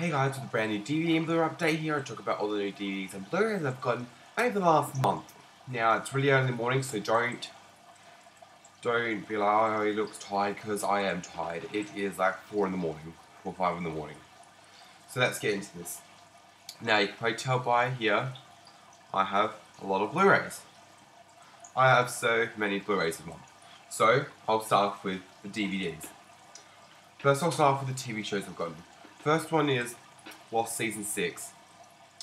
Hey guys, with a brand new DVD and Blu-ray update here. I talk about all the new DVDs and Blu-rays I've gotten over the last month. Now, it's really early in the morning, so don't don't be like, oh, he looks tired, because I am tired. It is like 4 in the morning, 4 5 in the morning. So let's get into this. Now, you can probably tell by here, I have a lot of Blu-rays. I have so many Blu-rays a month. So, I'll start off with the DVDs. First, I'll start off with the TV shows I've gotten. First one is Lost Season 6.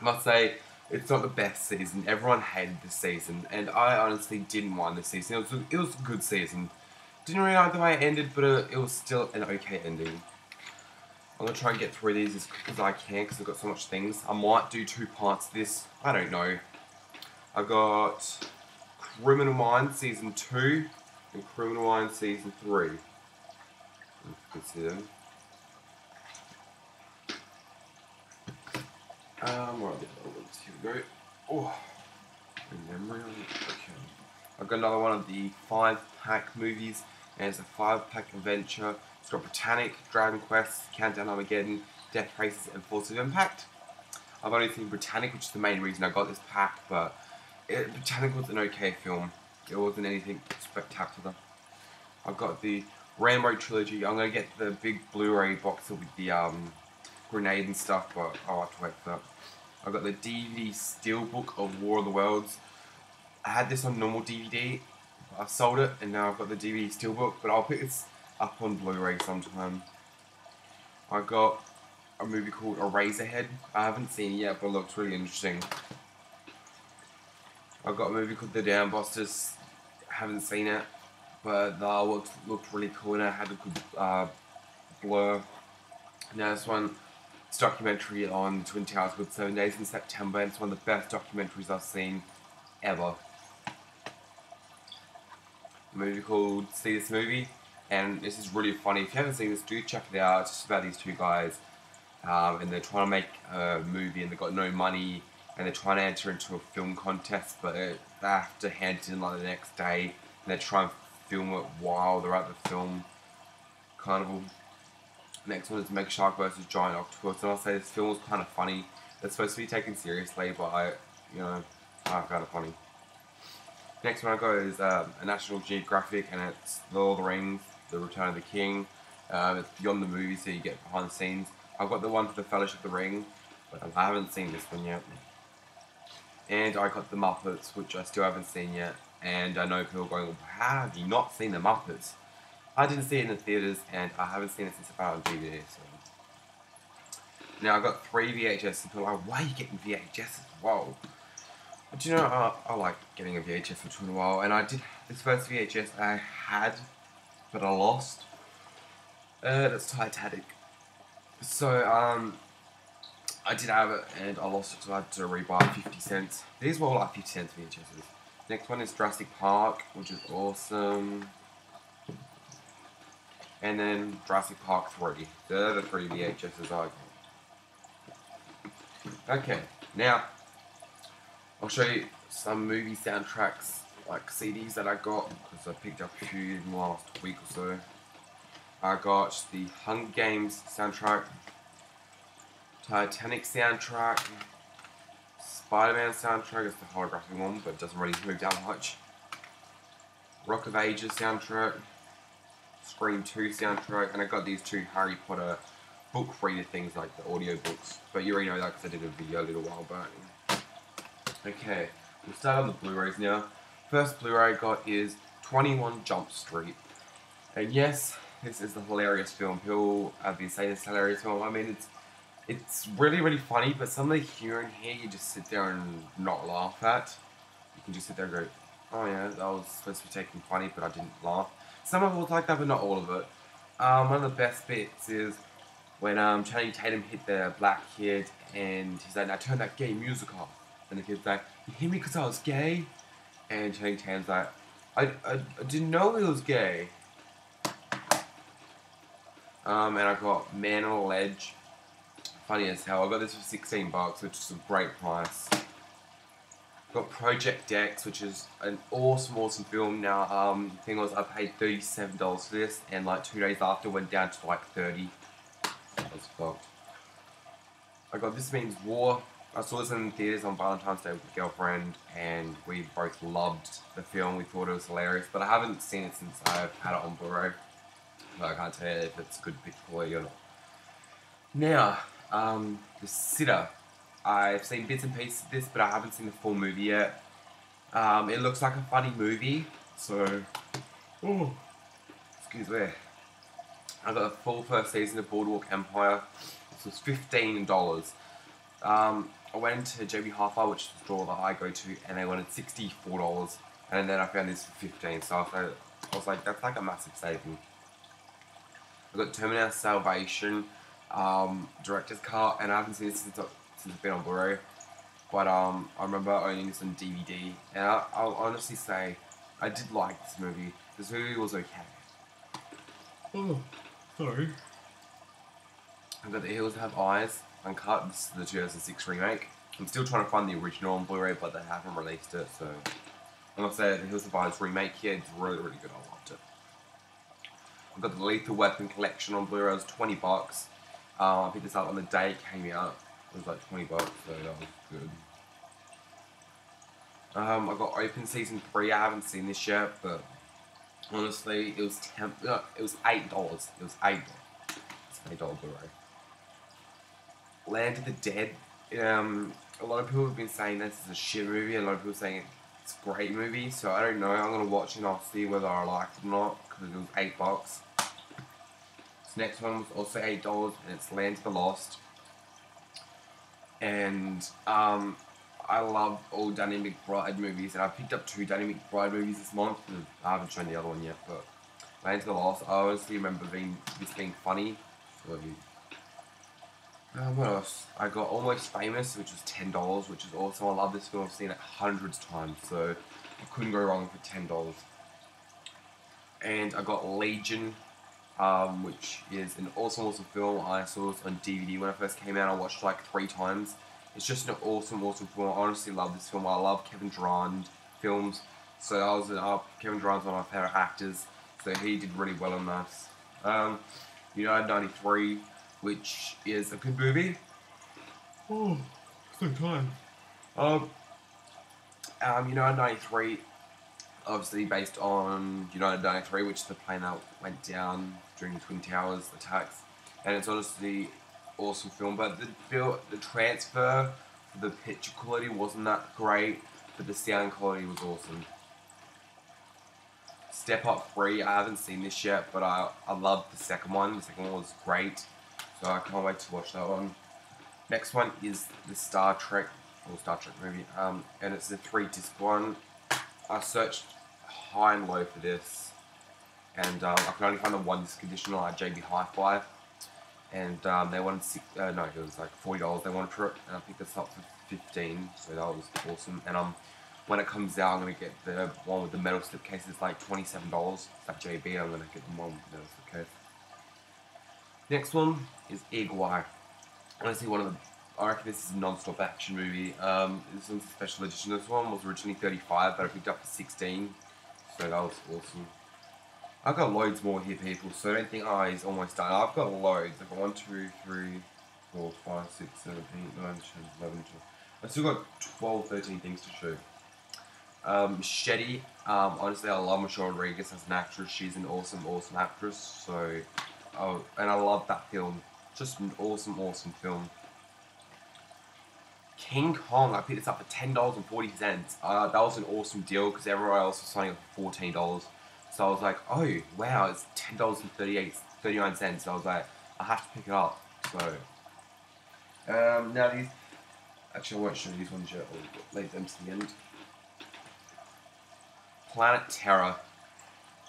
I must say, it's not the best season. Everyone hated this season, and I honestly didn't mind this season. It was it was a good season. Didn't really like the way it ended, but it, was still an okay ending. I'm gonna try and get through these as quick as I can because I've got so much things. I might do two parts of this. I don't know. I got Criminal Minds Season 2 and Criminal Minds Season 3. You can see them. Um, where are the other ones? Here we go. Oh, memory. Okay. I've got another one of the five pack movies, and it's a five pack adventure. It's got Britannic, Dragon Quest, Countdown Armageddon, Death Races, and Force of Impact. I've only seen Britannic, which is the main reason I got this pack, but it, Britannic was an okay film. It wasn't anything spectacular. I've got the Rambo trilogy. I'm gonna get the big Blu-ray box with the um, grenade and stuff, but I'll have to wait for that. I've got the DVD Steelbook of War of the Worlds. I had this on normal DVD. I sold it, and now I've got the DVD Steelbook, but I'll pick this up on Blu-ray sometime. I got a movie called Eraserhead. I haven't seen it yet, but it looks really interesting. I've got a movie called The Dambusters. haven't seen it, but that looked, looked really cool and it had a good uh, blur. Now this one, a documentary on the Twin Towers with Seven Days in September, and it's one of the best documentaries I've seen ever. A movie called See This Movie, and this is really funny. If you haven't seen this, do check it out. It's just about these two guys, um, and they're trying to make a movie, and they've got no money, and they're trying to enter into a film contest, but they have to hand it in like the next day, and they try and film it while they're at the film carnival. Next one is Mega Shark versus Giant Octopus, and I'll say this film was kind of funny. It's supposed to be taken seriously, but I, you know, I found it funny. Next one I got is um, a National Geographic, and it's The Lord of the Rings, The Return of the King. Um, it's beyond the movie, so you get behind the scenes. I've got the one for the Fellowship of the Ring, but I haven't seen this one yet. And I got the Muppets, which I still haven't seen yet. And I know people are going, how have you not seen the Muppets? I didn't see it in the theaters, and I haven't seen it since I found on DVD. So. Now I've got three VHS, and people are like, why are you getting VHS? Whoa. But you know, I, I like getting a VHS for a while, and I did this first VHS I had, but I lost. Uh, that's Titanic. So um, I did have it, and I lost it, so I had to rebuy 50 cents. These were all like 50 cents VHSs. Next one is Jurassic Park, which is awesome. And then Jurassic Park 3. They're the three VHSs I got. Okay, now I'll show you some movie soundtracks, like CDs that I got, because I picked up a few in the last week or so. I got the Hunger Games soundtrack, Titanic soundtrack, Spider-Man soundtrack, it's the holographic one, but it doesn't really move down much. Rock of Ages soundtrack, Scream 2 soundtrack, and I got these two Harry Potter book reader things like the audio books. But you already know that because I did a video a little while back. Okay, we'll start on the Blu-rays now. First Blu-ray I got is 21 Jump Street. And yes, this is a hilarious film. People have been saying it's hilarious film. I mean, it's it's really, really funny, but some of the humor in here you just sit there and not laugh at. You can just sit there and go, oh yeah, that was supposed to be taken funny, but I didn't laugh. Some of it was like that, but not all of it. Um, one of the best bits is when um, Channing Tatum hit the black kid and he's like, now turn that gay music off. And the kid's like, you hit me because I was gay? And Channing Tatum's like, I, I, I didn't know he was gay. Um, and I got Man on a Ledge. Funny as hell. I got this for 16 bucks, which is a great price. Got Project X, which is an awesome, awesome film. Now, um, the thing was, I paid $37 for this, and like two days after, went down to like 30 That was fucked. I got This Means War. I saw this in the theaters on Valentine's Day with my girlfriend, and we both loved the film. We thought it was hilarious, but I haven't seen it since I've had it on Blu-ray. So I can't tell you if it's good picture quality or not. Now, um, The Sitter. I've seen bits and pieces of this, but I haven't seen the full movie yet. Um, it looks like a funny movie, so. Oh, excuse me. I got a full first season of Boardwalk Empire. This was fifteen dollars. Um, I went to JB Hi-Fi, which is the store that I go to, and they wanted sixty-four dollars, and then I found this for 15. So I was, like, I was like, that's like a massive saving. I got Terminator Salvation, um, director's cut, and I haven't seen this since it's been on Blu-ray. But um, I remember owning this on DVD, and I, I'll honestly say I did like this movie. This movie was okay. Oh, sorry. I've got The Hills Have Eyes, uncut. This is the 2006 remake. I'm still trying to find the original on Blu-ray, but they haven't released it, so I'm gonna say The Hills Have Eyes remake here. It's really, really good. I loved it. I've got the Lethal Weapon collection on Blu-ray. It was 20 bucks. Um, I picked this up on the day it came out. It was like 20 bucks, so that was good. Um, I got Open Season 3. I haven't seen this yet, but honestly, it was 10, no, it was $8. It was $8. It's $8 Blu-ray. Land of the Dead. Um, a lot of people have been saying this is a shit movie. A lot of people saying it's a great movie. So I don't know. I'm gonna watch it and I'll see whether I like it or not because it was eight bucks. This next one was also eight dollars, and it's Land of the Lost. And um, I love all Danny McBride movies, and I picked up two Danny McBride movies this month. And I haven't shown the other one yet, but Land of the Lost. I honestly remember being this being funny. So, um, what else? I got Almost Famous, which was ten dollars, which is awesome. I love this film. I've seen it hundreds of times, so I couldn't go wrong for ten dollars. And I got Legion, um, which is an awesome, awesome film. I saw this on DVD when it first came out. I watched it like three times. It's just an awesome, awesome film. I honestly love this film. I love Kevin Durand films. So I was uh, Kevin Durand's one of my favorite actors. So he did really well on this. Um, United '93 which is a good movie. Oh, so time. Um, um, United 93, obviously based on United 93, which is the plane that went down during the Twin Towers attacks. And it's honestly awesome film, but the build, the transfer, the picture quality wasn't that great, but the sound quality was awesome. Step Up 3, I haven't seen this yet, but I, I love the second one. The second one was great. So I can't wait to watch that one. Next one is the Star Trek, or Star Trek movie, um, and it's the three disc one. I searched high and low for this, and um, I could only find the one disc on like JB Hi-Fi, and um, they wanted six, uh, no, it was like forty dollars they wanted for it, and I picked this up for fifteen, so that was awesome. And um, when it comes out, I'm gonna get the one with the metal slip case. It's like twenty-seven dollars. It's like JB. I'm gonna get the one with the metal slip case. Next one is Eagle-Eye. Honestly, one of the I reckon this is a non-stop action movie. Um, this one's a special edition. This one was originally 35, but I picked up for 16. So that was awesome. I've got loads more here, people, so don't think I is almost done. I've got loads. I've got 1, 2, 3, 4, 5, 6, 7, 8, 9, 10, 11, 12. I've still got 12, 13 things to show. Um, Machete, um, honestly, I love Michelle Rodriguez as an actress. She's an awesome, awesome actress. So Oh, and I love that film. Just an awesome, awesome film. King Kong, I picked this up for ten dollars and forty cents. Uh, that was an awesome deal because everywhere else was signing up for fourteen dollars. So I was like, oh wow, it's ten dollars and 38, 39 cents. So I was like, I have to pick it up. So um, now these, actually I won't show these ones yet. I'll leave them to the end. Planet Terror,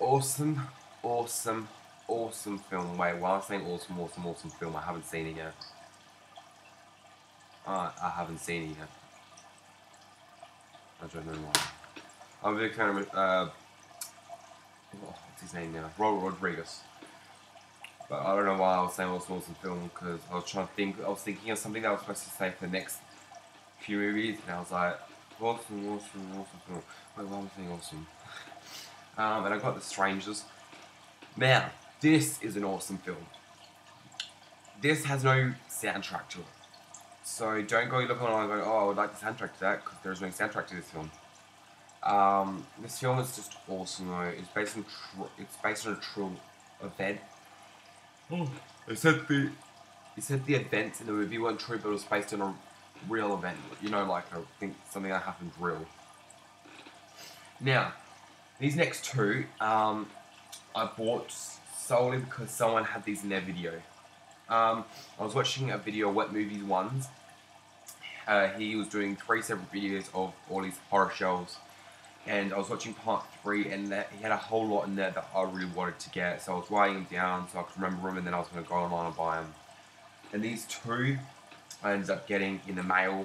awesome, awesome, awesome film. Wait, while I'm saying awesome, awesome, awesome film, I haven't seen it yet. Uh, I haven't seen it yet. I don't know why. I'm a big fan of, uh, what's his name now? Robert Rodriguez. But I don't know why I was saying awesome, awesome film, because I was trying to think, I was thinking of something that I was supposed to say for the next few movies, and I was like, awesome, awesome, awesome film. Wait, why awesome? um, and I got The Strangers. Now, this is an awesome film. This has no soundtrack to it. So don't go looking online and go, oh, I would like the soundtrack to that, because there's no soundtrack to this film. Um, this film is just awesome though. It's based on tr- it's based on a true event. Oh, it said the it said the events in the movie weren't true, but it was based on a real event. You know, like I think something that happened real. Now, these next two, um, I bought solely because someone had these in their video. Um, I was watching a video, What Movies Ones. Uh, he was doing three separate videos of all these horror shows. And I was watching part three, and that, he had a whole lot in there that I really wanted to get. So I was writing them down so I could remember them, and then I was going to go online and buy them. And these two I ended up getting in the mail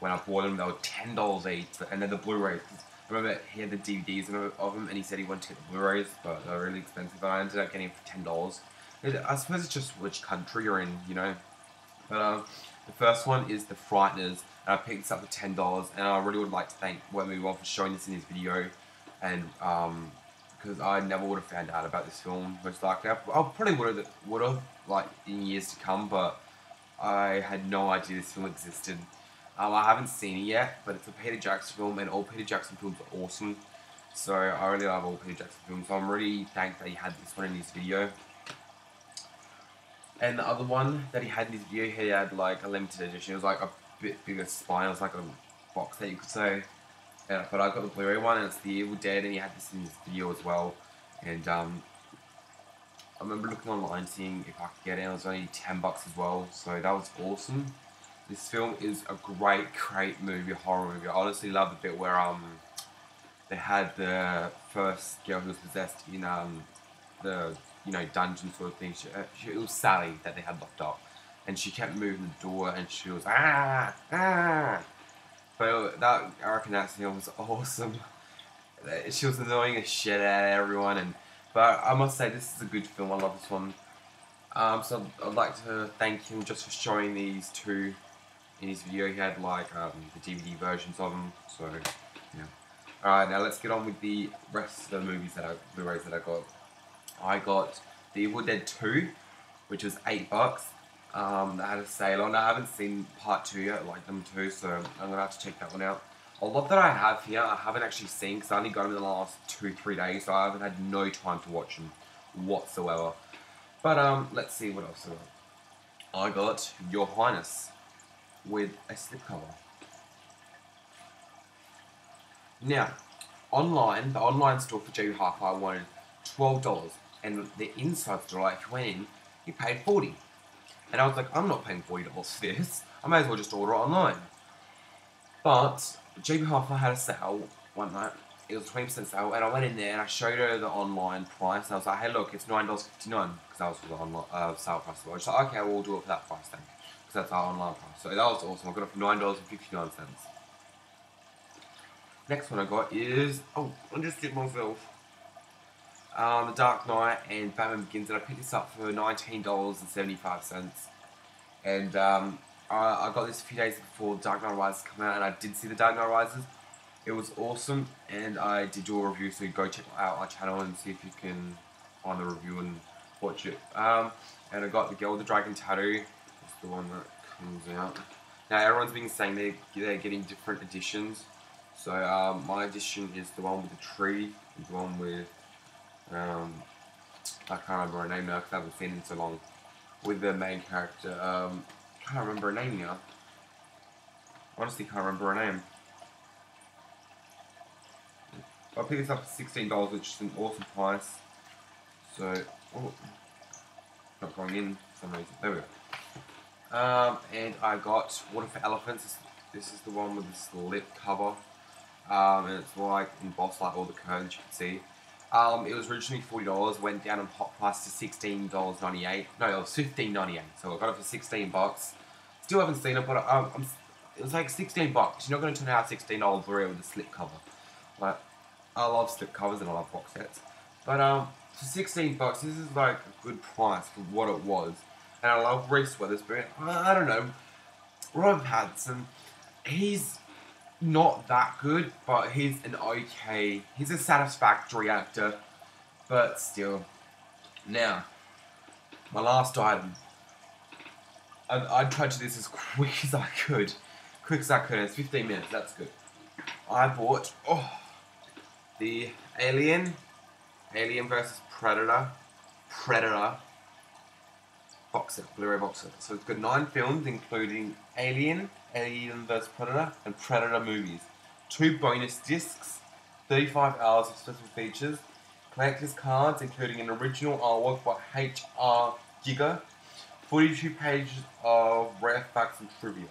when I bought them. They were $10 each, and then the Blu-rays. I remember he had the DVDs of them, and he said he wanted to get the Blu-rays, but they're really expensive. And I ended up getting them for $10. It, I suppose it's just which country you're in, you know. But um, the first one is The Frighteners, and I picked this up for ten dollars. And I really would like to thank Webby One for showing this in his video, and um, because I never would have found out about this film most likely. I, I probably would have would have like in years to come, but I had no idea this film existed. Um, I haven't seen it yet, but it's a Peter Jackson film, and all Peter Jackson films are awesome. So I really love all Peter Jackson films. So I'm really thankful that he had this one in his video. And the other one that he had in his video, he had like a limited edition. It was like a bit bigger spine. It was like a box that you could say. But I got the Blu-ray one, and it's The Evil Dead, and he had this in his video as well. And um, I remember looking online, seeing if I could get it. It was only ten bucks as well, so that was awesome. This film is a great, great movie, horror movie. I honestly love the bit where um they had the first girl who was possessed in um the you know dungeon sort of thing. She, uh, she, it was Sally that they had locked up and she kept moving the door, and she was ah ah. But that I reckon that scene was awesome. She was annoying the shit of everyone, and but I must say this is a good film. I love this one. Um, so I'd like to thank him just for showing these two in his video. He had like um, the DVD versions of them. So yeah. All right, now let's get on with the rest of the movies that I Blu-rays that I got. I got The Evil Dead 2, which was eight bucks. Um, they had a sale on. I haven't seen part two yet, I like them too, so I'm gonna have to check that one out. A lot that I have here, I haven't actually seen because I only got them in the last two, three days, so I haven't had no time to watch them whatsoever. But um, let's see what else I got. I got Your Highness with a slipcover. Now, online, the online store for JB Hi-Fi wanted $12, and the inside store, if you went in, you paid 40 and I was like, I'm not paying $40 for this. I may as well just order it online. But JB Hi-Fi had a sale one night. It was a 20% sale, and I went in there and I showed her the online price. And I was like, hey, look, it's $9.59 because that was the online uh, sale price. So I was like, okay, we'll do it for that price then because that's our online price. So that was awesome. I got it for $9.59. Next one I got is, oh, I just did myself um, The Dark Knight and Batman Begins, and I picked this up for $19.75. And um, I, I, got this a few days before Dark Knight Rises come out, and I did see The Dark Knight Rises. It was awesome, and I did do a review, so go check out our channel and see if you can find the review and watch it. Um, and I got The Girl with the Dragon Tattoo. It's the one that comes out. Now, everyone's been saying they, they're getting different editions. So, um, my edition is the one with the tree, the one with um, I can't remember her name now because I haven't seen it so long. With the main character, um, can't remember her name now. Honestly, can't remember her name. I picked this up for sixteen dollars, which is an awesome price. So, oh, not going in for some reason. There we go. Um, and I got Water for Elephants. This, is the one with the slip cover. Um, and it's like embossed like all the curtains you can see. Um, it was originally forty dollars, went down on hot price to sixteen dollars ninety eight. No, it was fifteen ninety eight. So I got it for sixteen bucks. Still haven't seen it, but um, I'm, it was like sixteen bucks. You're not going to turn out sixteen dollars for with a slip cover. Like I love slip covers and I love box sets. But um, for sixteen bucks, this is like a good price for what it was. And I love Reese Witherspoon. I, I don't know, Rob Pattinson. He's not that good, but he's an okay, he's a satisfactory actor, but still. Now, my last item. I, I tried to do this as quick as I could. Quick as I could. It's 15 minutes. That's good. I bought oh the Alien, Alien versus Predator, Predator box set, Blu-ray box set. So it's got nine films, including Alien, Alien vs Predator, and Predator movies. Two bonus discs, 35 hours of special features, collector's cards, including an original artwork by H.R. Giger, 42 pages of rare facts and trivia.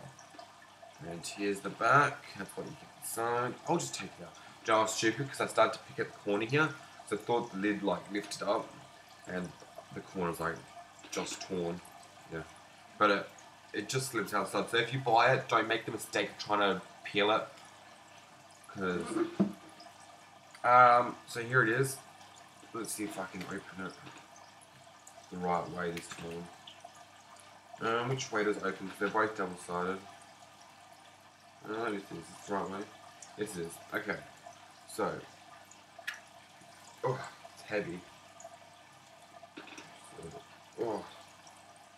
And here's the back. That's what you get inside. I'll just take it out. You know, I stupid because I started to pick at the corner here, so I thought the lid like lifted up, and the corner's like just torn. Yeah, but it it just slips outside. So if you buy it, don't make the mistake of trying to peel it, because um. So here it is. Let's see if I can open it the right way this time. Um, which way does it open? They're both double sided. Uh, this is it's the right way. This is okay. So, oh, it's heavy. So, oh,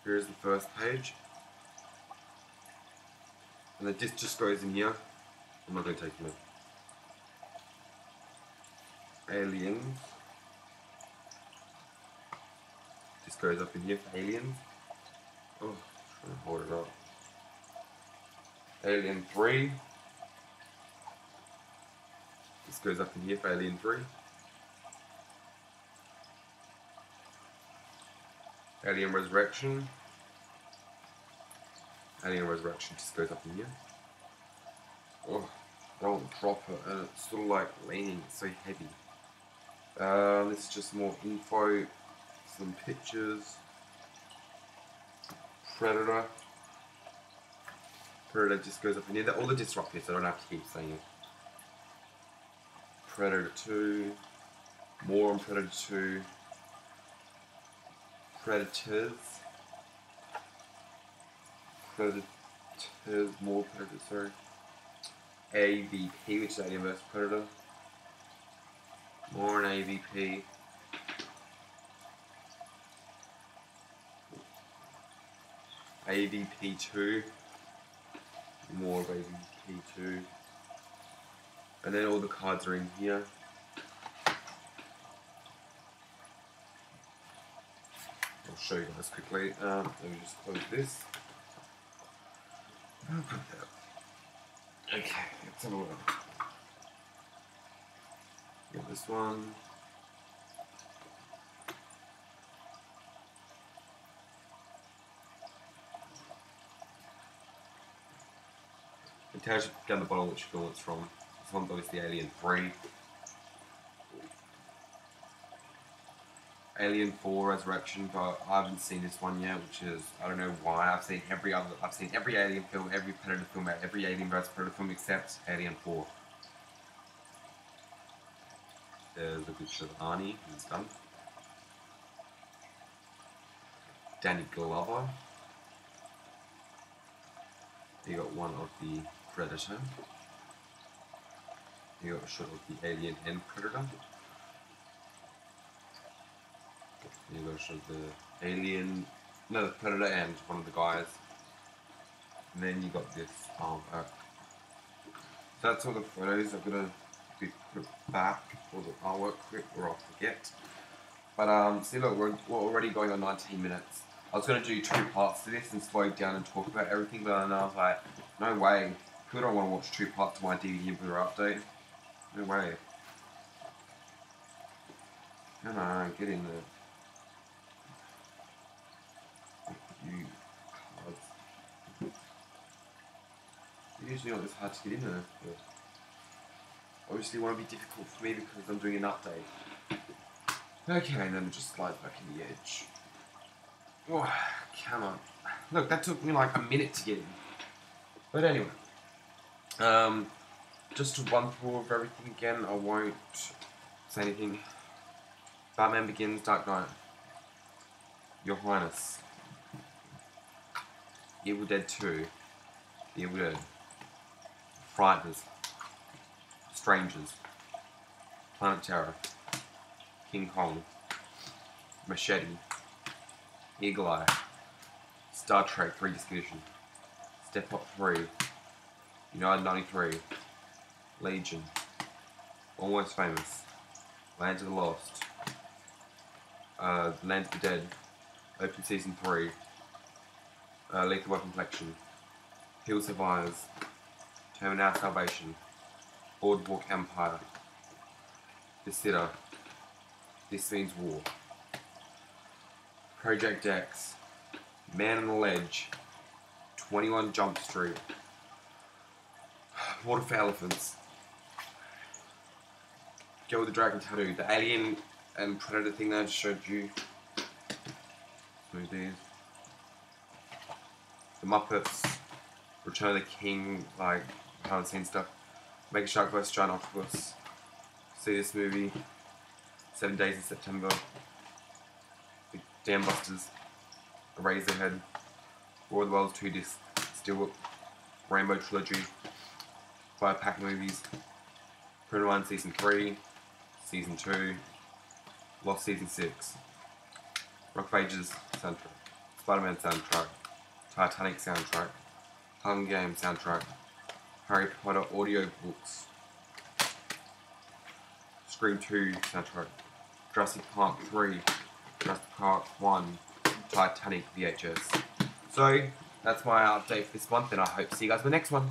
here's the first page, and the disc just goes in here. I'm not going to take them in. Aliens. This goes up in here for aliens. Oh, trying to hold it up. Alien 3. This goes up in here for Alien 3. Alien Resurrection. Alien Resurrection just goes up in here. Oh, don't drop it, and it's sort of like leaning, it's so heavy. Um, this is just more info, some pictures. Predator. Predator just goes up in here. All the discs are up here, so I don't have to keep saying it. Predator 2. More on Predator 2. Predators. Predators. More Predators, sorry. AVP, which is Alien vs Predator. More on AVP. AVP2, more of AVP2, and then all the cards are in here. I'll show you guys quickly. Um, let me just close this. Okay, let's have a look. Get this one. It tells you down the bottom which film it's from. This one's obviously Alien 3. Alien 4 Resurrection, but I haven't seen this one yet, which is I don't know why. I've seen every other I've seen every Alien film, every Predator film, every Alien vs Predator film except Alien 4. There's a picture of Arnie, he's done. Danny Glover. You got one of the Predator. You got a shot of the Alien and Predator. You got of the Alien, no, the Predator and one of the guys. And then you got this um, uh, so that's all the photos. I'm gonna be put back for the artwork quick or I'll forget. But um, see, look, we're, we're already going on 19 minutes. I was gonna do two parts to this and slow down and talk about everything, but then I was like, no way. People don't want to watch two parts of my DVD Blu update. No way. Come on, get in there. Usually not this hard to get in there, but obviously it won't be difficult for me because I'm doing an update. Okay, and then just slides back in the edge. Oh, come on. Look, that took me like a minute to get in. But anyway, um, just to run through of everything again, I won't say anything. Batman Begins, Dark Knight. Your Highness. Evil Dead 2. The Evil Dead. Frighteners. Strangers. Planet Terror. King Kong. Machete. Eagle Eye. Star Trek 3 Disc Edition, Step Up 3, United 93, Legion, Almost Famous, Lands of the Lost, uh, Lands of the Dead, Open Season 3, uh, Lethal Weapon Collection, Hill Survivors, Terminator Salvation, Boardwalk Empire, The Sitter, This Means War, Project X, Man on the Ledge, 21 Jump Street, Water for Elephants, Girl with the Dragon Tattoo, the Alien and Predator thing that I just showed you. Smooth these. The Muppets, Return of the King, like, haven't seen stuff. Mega Shark vs. Giant Octopus. See this movie. Seven Days in September. The Dam Busters. Eraserhead. War of the Worlds 2 disc. Steelbook. Rambo Trilogy. Five pack movies. Criminal Minds Season 3. Season 2. Lost Season 6. Rock of Ages soundtrack. Spider-Man soundtrack. Titanic soundtrack. Hunger Games soundtrack. Harry Potter audio books. Scream 2 soundtrack. Jurassic Park 3. Jurassic Park 1. Titanic VHS. So, that's my update for this month, and I hope to see you guys in the next one.